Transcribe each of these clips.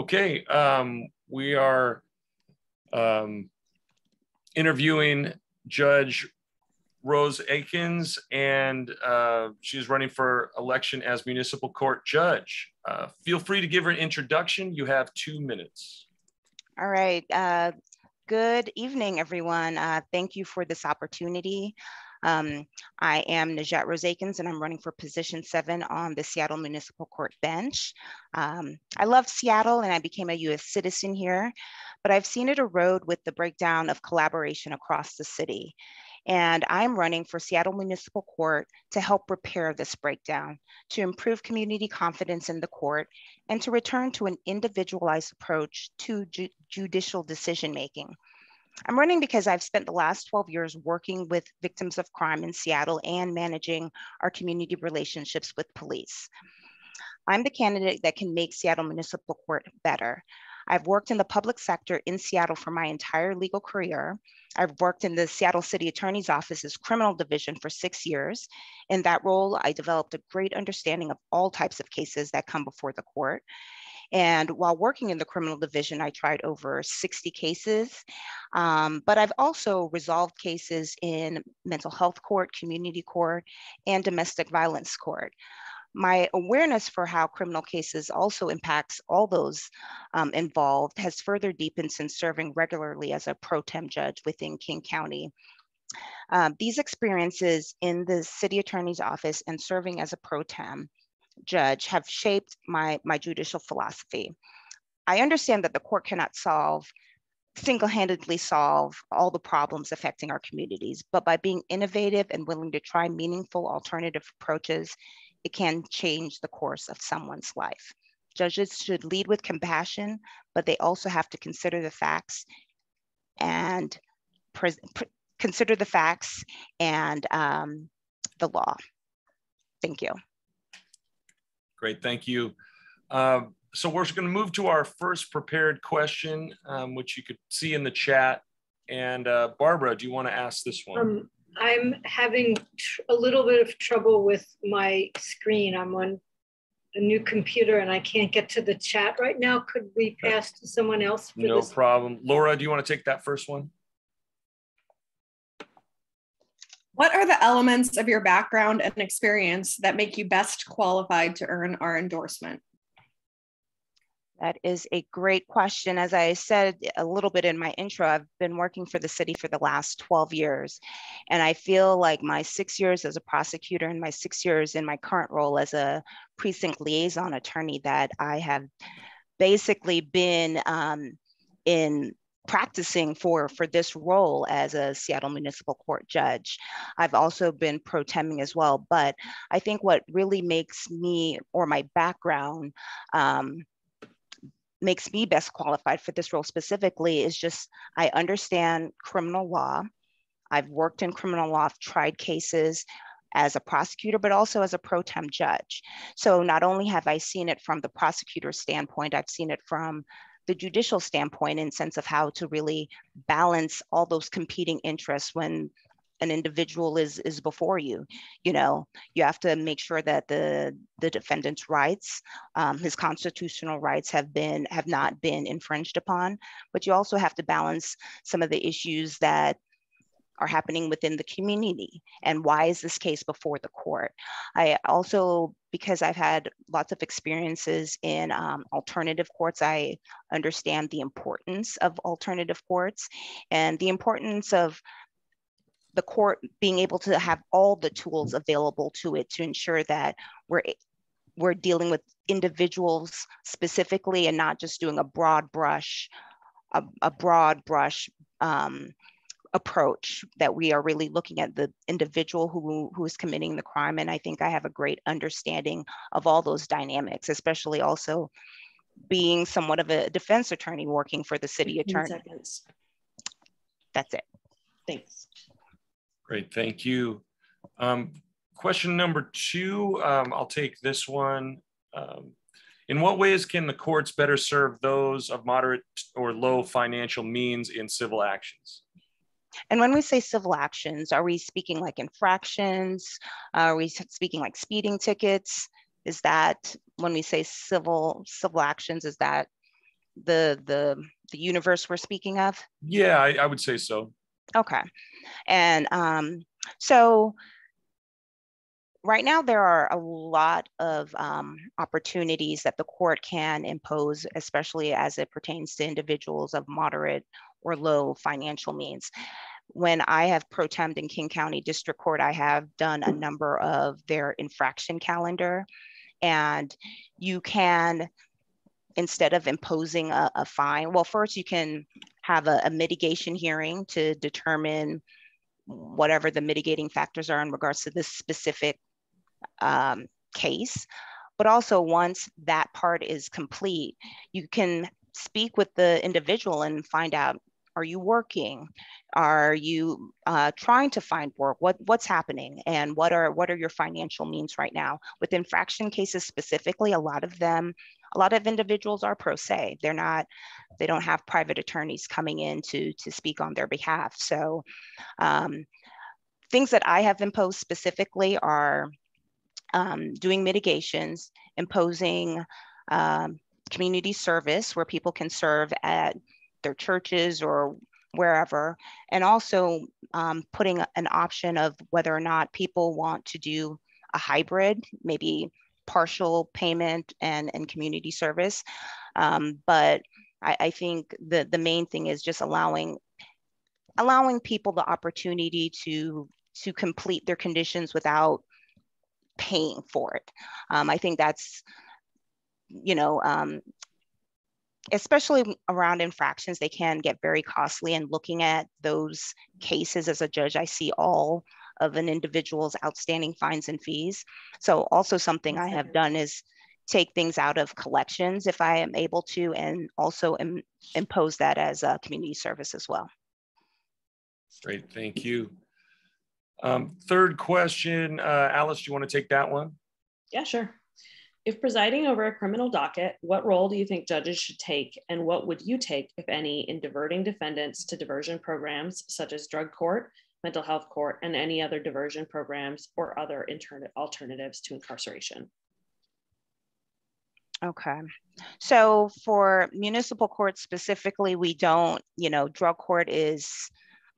Okay, um, we are um, interviewing Judge Rose Akins, and uh, she's running for election as municipal court judge. Uh, feel free to give her an introduction. You have two minutes. All right. Uh, good evening, everyone. Uh, thank you for this opportunity. Um, I am Nyjat Rose Akins, and I'm running for position seven on the Seattle Municipal Court bench. Um, I love Seattle and I became a US citizen here, but I've seen it erode with the breakdown of collaboration across the city. And I'm running for Seattle Municipal Court to help repair this breakdown, to improve community confidence in the court, and to return to an individualized approach to ju judicial decision making. I'm running because I've spent the last 12 years working with victims of crime in Seattle and managing our community relationships with police. I'm the candidate that can make Seattle Municipal Court better. I've worked in the public sector in Seattle for my entire legal career. I've worked in the Seattle City Attorney's Office's criminal division for six years. In that role, I developed a great understanding of all types of cases that come before the court. And while working in the criminal division, I tried over 60 cases, um, but I've also resolved cases in mental health court, community court, and domestic violence court my awareness for how criminal cases also impacts all those um, involved has further deepened since serving regularly as a pro tem judge within King County. Um, these experiences in the city attorney's office and serving as a pro tem judge have shaped my, my judicial philosophy. I understand that the court cannot solve single-handedly solve all the problems affecting our communities, but by being innovative and willing to try meaningful alternative approaches, it can change the course of someone's life. Judges should lead with compassion, but they also have to consider the facts and consider the facts and um, the law. Thank you. Great, thank you. Um, so we're going to move to our first prepared question, um, which you could see in the chat. And uh, Barbara, do you want to ask this one? Um, I'm having a little bit of trouble with my screen. I'm on a new computer and I can't get to the chat right now. Could we pass to someone else? no this? problem. Laura, do you want to take that first one? What are the elements of your background and experience that make you best qualified to earn our endorsement? That is a great question. As I said a little bit in my intro, I've been working for the city for the last 12 years. And I feel like my six years as a prosecutor and my six years in my current role as a precinct liaison attorney that I have basically been um, in practicing for for this role as a Seattle Municipal Court judge. I've also been pro temping as well, but I think what really makes me or my background um, makes me best qualified for this role specifically is just I understand criminal law. I've worked in criminal law, I've tried cases as a prosecutor, but also as a pro tem judge. So not only have I seen it from the prosecutor's standpoint, I've seen it from the judicial standpoint in sense of how to really balance all those competing interests when an individual is is before you. You know you have to make sure that the the defendant's rights um, his constitutional rights have been have not been infringed upon but you also have to balance some of the issues that are happening within the community and why is this case before the court? I also because i've had lots of experiences in um, alternative courts i understand the importance of alternative courts and the importance of the court being able to have all the tools available to it to ensure that we're we're dealing with individuals specifically and not just doing a broad brush a, a broad brush um, approach that we are really looking at the individual who who is committing the crime and i think i have a great understanding of all those dynamics especially also being somewhat of a defense attorney working for the city attorney. seconds. that's it. Thanks. Great thank you. Um, question number two um, i'll take this one. Um, in what ways can the courts better serve those of moderate or low financial means in civil actions and when we say civil actions, are we speaking like infractions? Are we speaking like speeding tickets? Is that when we say civil civil actions? Is that the the the universe we're speaking of? Yeah, I, I would say so. Okay. And um, so right now there are a lot of um, opportunities that the court can impose, especially as it pertains to individuals of moderate or low financial means. When I have pro temp in King County District Court, I have done a number of their infraction calendar and you can instead of imposing a, a fine well first you can have a, a mitigation hearing to determine whatever the mitigating factors are in regards to this specific um, case. But also once that part is complete, you can speak with the individual and find out, are you working? Are you uh, trying to find work? What, what's happening? And what are, what are your financial means right now? With infraction cases specifically, a lot of them, a lot of individuals are pro se. They're not, they don't have private attorneys coming in to, to speak on their behalf. So um, things that I have imposed specifically are um, doing mitigations, imposing um, community service where people can serve at their churches or wherever, and also um, putting an option of whether or not people want to do a hybrid, maybe partial payment and, and community service. Um, but I, I think the, the main thing is just allowing allowing people the opportunity to to complete their conditions without paying for it. Um, I think that's, you know, um, especially around infractions, they can get very costly. And looking at those cases as a judge, I see all of an individual's outstanding fines and fees. So also something I have done is take things out of collections if I am able to, and also Im impose that as a community service as well. Great, thank you. Um, third question, uh, Alice, do you want to take that one? Yeah, sure. If presiding over a criminal docket, what role do you think judges should take and what would you take, if any, in diverting defendants to diversion programs such as drug court, mental health court, and any other diversion programs or other alternatives to incarceration? Okay. So for municipal courts specifically, we don't, you know, drug court is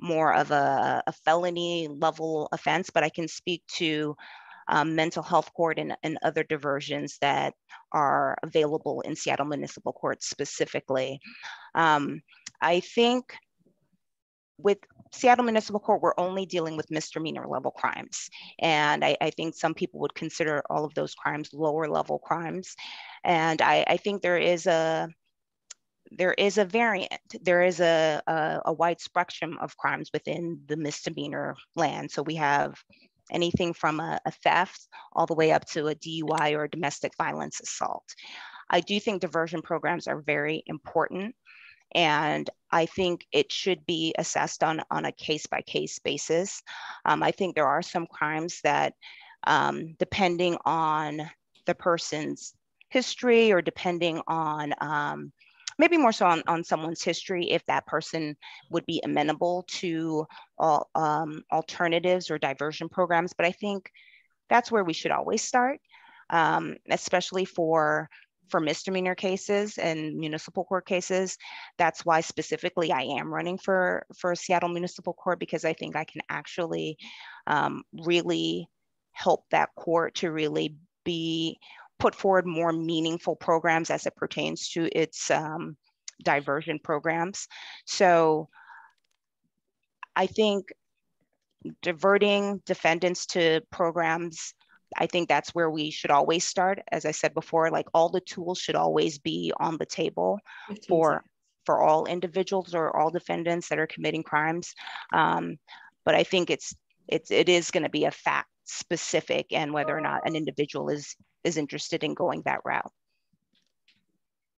more of a, a felony level offense, but I can speak to um, mental health court and, and other diversions that are available in Seattle Municipal Court specifically. Um, I think with Seattle Municipal Court, we're only dealing with misdemeanor level crimes. And I, I, think some people would consider all of those crimes lower level crimes. And I, I think there is a there is a variant. There is a, a, a wide spectrum of crimes within the misdemeanor land. So we have anything from a, a, theft all the way up to a DUI or a domestic violence assault. I do think diversion programs are very important. And I think it should be assessed on, on a case by case basis. Um, I think there are some crimes that, um, depending on the person's history or depending on um, maybe more so on, on someone's history if that person would be amenable to all, um, alternatives or diversion programs. But I think that's where we should always start, um, especially for for misdemeanor cases and municipal court cases. That's why specifically I am running for for Seattle Municipal Court because I think I can actually um, really help that court to really be put forward more meaningful programs as it pertains to its um, diversion programs. So I think diverting defendants to programs, I think that's where we should always start. As I said before, like all the tools should always be on the table for for all individuals or all defendants that are committing crimes. Um, but I think it's it's it is going to be a fact specific and whether or not an individual is is interested in going that route.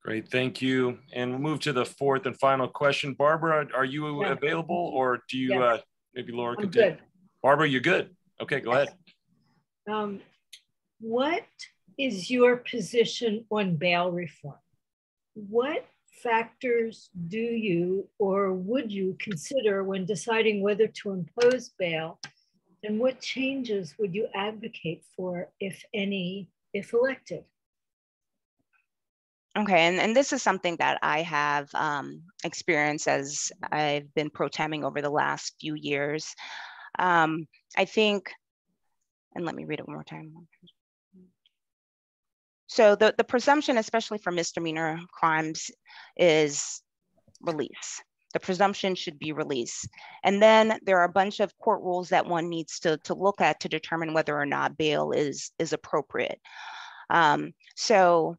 Great, thank you. And we'll move to the fourth and final question. Barbara, are you yeah. available or do you, uh, maybe Laura could take? It? Barbara, you're good. Okay, go ahead. Um, what is your position on bail reform? What factors do you or would you consider when deciding whether to impose bail? And what changes would you advocate for, if any, if elected? Okay, and, and this is something that I have um, experienced as I've been pro temming over the last few years. Um, I think, and let me read it one more time. So the, the presumption, especially for misdemeanor crimes, is release. The presumption should be release. And then there are a bunch of court rules that one needs to, to look at to determine whether or not bail is, is appropriate. Um, so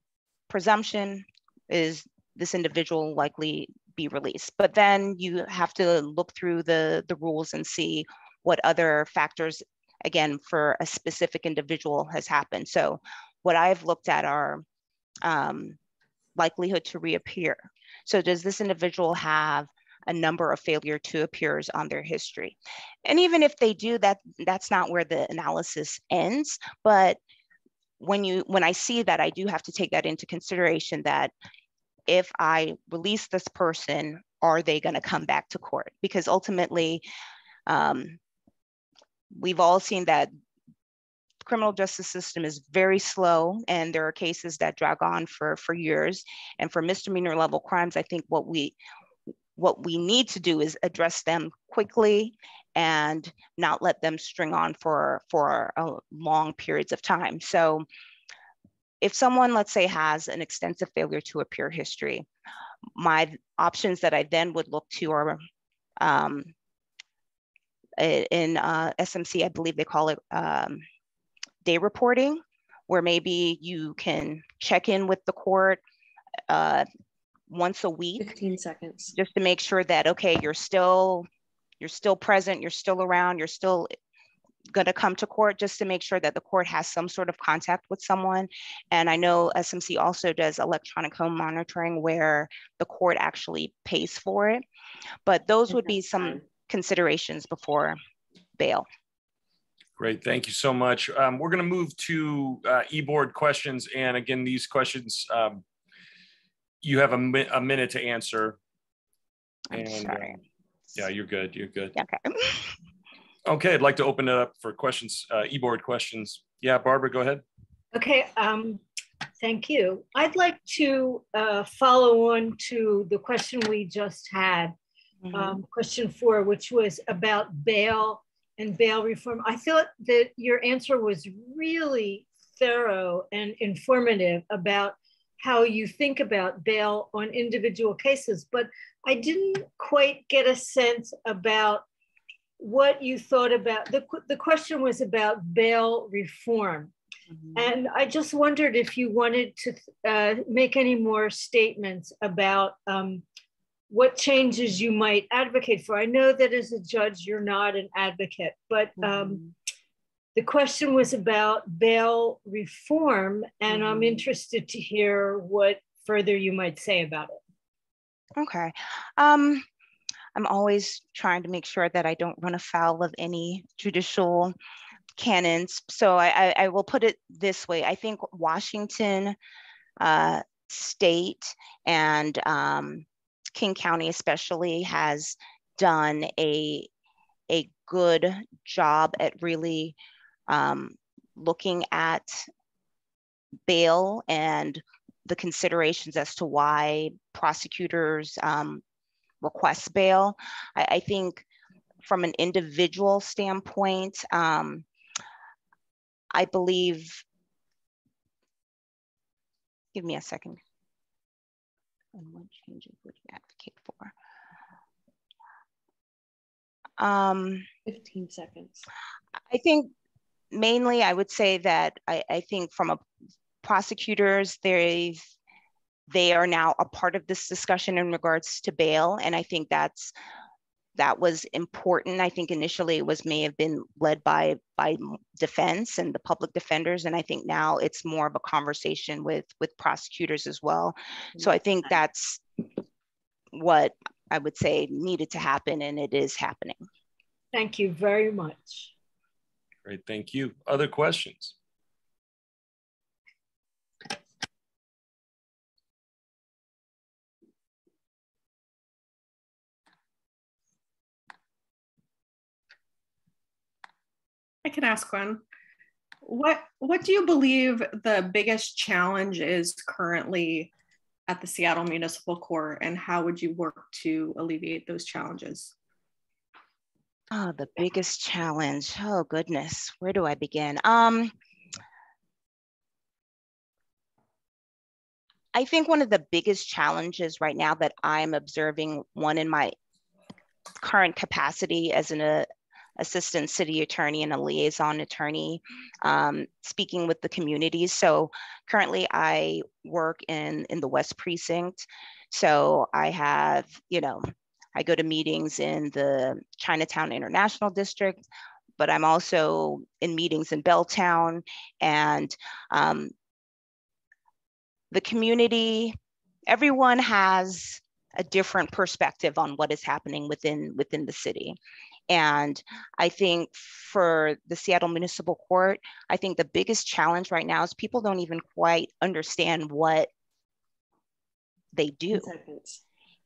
presumption is this individual likely be released. But then you have to look through the, the rules and see what other factors, again, for a specific individual has happened. So what I've looked at are um, likelihood to reappear. So does this individual have a number of failure to appears on their history? And even if they do that, that's not where the analysis ends, but when you when I see that, I do have to take that into consideration that if I release this person, are they going to come back to court? Because ultimately, um, we've all seen that criminal justice system is very slow and there are cases that drag on for for years and for misdemeanor level crimes i think what we what we need to do is address them quickly and not let them string on for, for a long periods of time. So if someone, let's say, has an extensive failure to appear history, my options that I then would look to are um, in uh, SMC, I believe they call it um, day reporting, where maybe you can check in with the court uh, once a week 15 seconds. just to make sure that okay you're still you're still present you're still around you're still going to come to court just to make sure that the court has some sort of contact with someone. And i know smc also does electronic home monitoring where the court actually pays for it. But those would be some considerations before bail. Great, thank you so much. Um, we're going to move to uh, e-board questions, and again, these questions um, you have a, mi- a minute to answer. I'm And, sorry. uh, Yeah, you're good. You're good. okay Okay, I'd like to open it up for questions, uh, e-board questions. Yeah, Barbara, go ahead. Okay, um, thank you. I'd like to uh, follow on to the question we just had, Mhm. um, question four, which was about bail and bail reform. I thought that your answer was really thorough and informative about how you think about bail on individual cases, but I didn't quite get a sense about what you thought about the, the question was about bail reform. Mhm. And I just wondered if you wanted to uh, make any more statements about um, what changes you might advocate for. I know that as a judge, you're not an advocate, but um, Mhm. The question was about bail reform, and I'm Mhm. interested to hear what further you might say about it. Okay. Um, I'm always trying to make sure that I don't run afoul of any judicial canons. So I, I, I will put it this way. I think Washington uh, State and um, King County especially has done a, a good job at really um, looking at bail and the considerations as to why prosecutors um, request bail. I, I, think from an individual standpoint, um, I believe, give me a second. And what changes would you advocate for? Um, 15 seconds. I think mainly I would say that I, I think from a prosecutors, they they are now a part of this discussion in regards to bail. And I think that's that was important. I think initially it was may have been led by by defense and the public defenders. And I think now it's more of a conversation with with prosecutors as well. So I think that's what I would say needed to happen and it is happening. Thank you very much. Great, thank you. Other questions? I can ask one. What what do you believe the biggest challenge is currently at the Seattle Municipal Court and how would you work to alleviate those challenges? Oh, the biggest challenge. Oh goodness, where do I begin? Um, I think one of the biggest challenges right now that I'm observing, one in my current capacity as an uh, assistant city attorney and a liaison attorney, um, speaking with the communities. So currently I work in, in the West Precinct. So I have, you know, I go to meetings in the Chinatown International District, but I'm also in meetings in Belltown and um, the community, everyone has a different perspective on what is happening within within the city. And I think for the Seattle Municipal Court, I think the biggest challenge right now is people don't even quite understand what they do.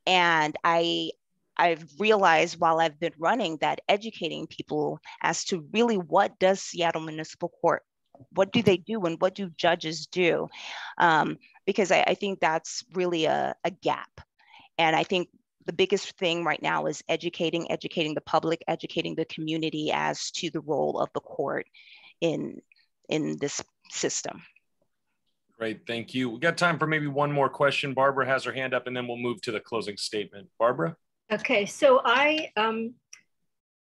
And I I've realized while I've been running that educating people as to really what does Seattle Municipal Court, what do they do and what do judges do? Um, because I, I, think that's really a, a gap. And I think the biggest thing right now is educating, educating the public, educating the community as to the role of the court in, in this system. Great, thank you. We got time for maybe one more question. Barbara has her hand up and then we'll move to the closing statement. Barbara? Okay, so I um,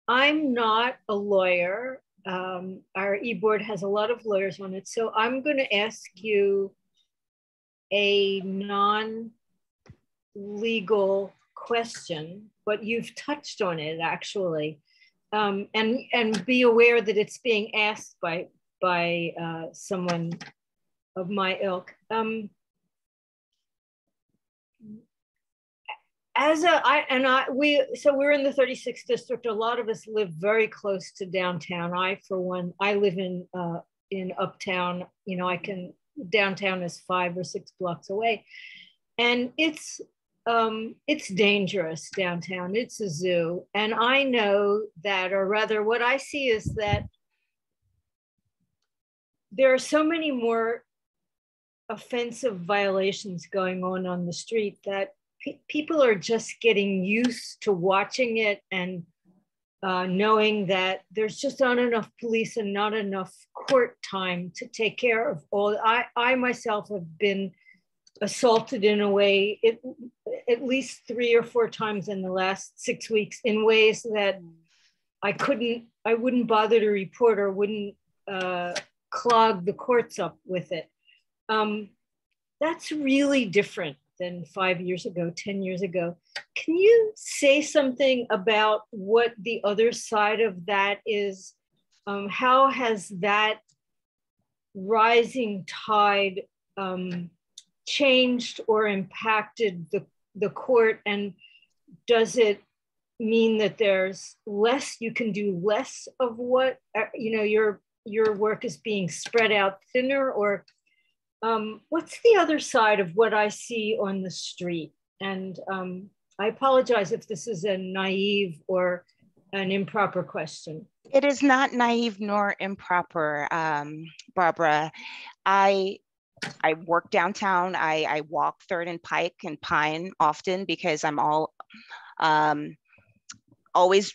I'm not a lawyer. Um, our e-board has a lot of lawyers on it, so I'm going to ask you a non-legal question, but you've touched on it actually, um, and and be aware that it's being asked by by uh, someone of my ilk. Um, as a I and I we so we're in the 36th district. A lot of us live very close to downtown. I for one, I live in uh, in uptown. You know, I can downtown is five or six blocks away, and it's um, it's dangerous downtown. It's a zoo, and I know that, or rather, what I see is that there are so many more offensive violations going on on the street that pe- people are just getting used to watching it and uh, knowing that there's just not enough police and not enough court time to take care of all. I, I myself have been assaulted in a way, it, at least three or four times in the last six weeks in ways that I couldn't, I wouldn't bother to report or wouldn't uh, clog the courts up with it. Um, that's really different than five years ago, 10 years ago. Can you say something about what the other side of that is? Um, how has that rising tide um, changed or impacted the, the court? And does it mean that there's less, you can do less of what, uh, you know, your, your work is being spread out thinner or um, what's the other side of what I see on the street? And um, I apologize if this is a naive or an improper question. It is not naive nor improper, um, Barbara. I I work downtown. I, I walk Third and Pike and Pine often because I'm all um, always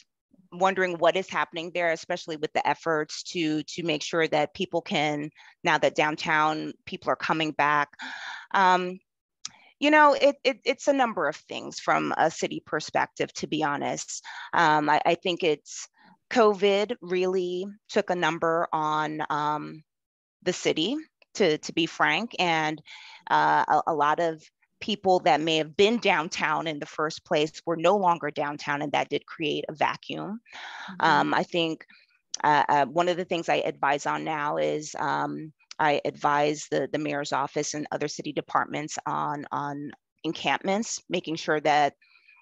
wondering what is happening there, especially with the efforts to to make sure that people can now that downtown people are coming back. Um, you know, it, it, it's a number of things from a city perspective, to be honest. Um, I, I, think it's COVID really took a number on um, the city, to, to be frank, and uh, a, a lot of people that may have been downtown in the first place were no longer downtown, and that did create a vacuum. Mm-hmm. Um, I think uh, uh, one of the things I advise on now is um, I advise the, the mayor's office and other city departments on, on encampments, making sure that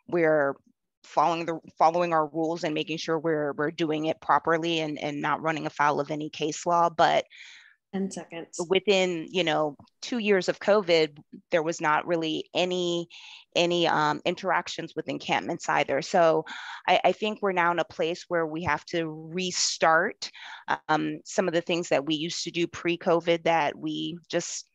we're following the following our rules and making sure we're we're doing it properly and, and not running afoul of any case law. But 10 seconds. Within, you know, two years of COVID, there was not really any any um, interactions with encampments either. So I, I, think we're now in a place where we have to restart um, some of the things that we used to do pre-COVID that we just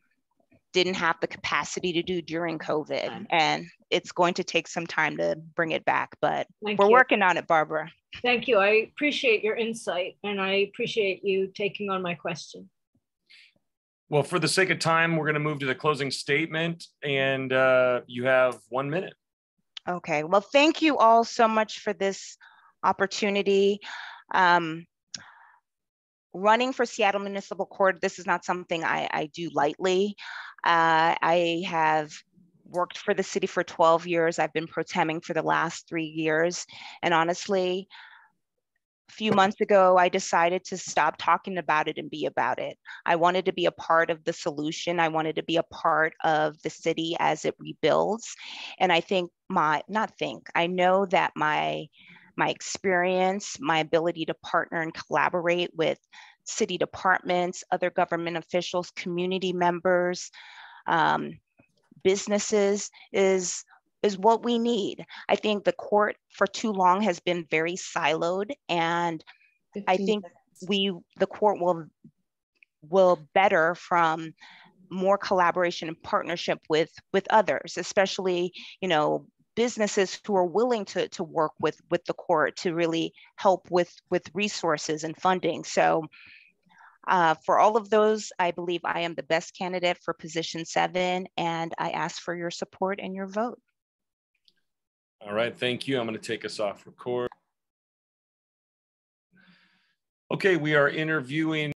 didn't have the capacity to do during COVID. Time. And it's going to take some time to bring it back, but Thank we're you. working on it, Barbara. Thank you. I appreciate your insight and I appreciate you taking on my question. Well, for the sake of time, we're going to move to the closing statement and uh, you have one minute. Okay, well, thank you all so much for this opportunity. Um, running for Seattle Municipal Court, this is not something I, I do lightly. Uh, I have worked for the city for 12 years. I've been pro temming for the last three years. And honestly, a few months ago, I decided to stop talking about it and be about it. I wanted to be a part of the solution. I wanted to be a part of the city as it rebuilds. And I think my, not think, I know that my my experience, my ability to partner and collaborate with city departments, other government officials, community members, um, businesses is is what we need. I think the court for too long has been very siloed and I think we the court will will better from more collaboration and partnership with with others especially you know businesses who are willing to to work with with the court to really help with with resources and funding. So uh, for all of those i believe i am the best candidate for position seven and i ask for your support and your vote All right, thank you. I'm going to take us off record. Okay, we are interviewing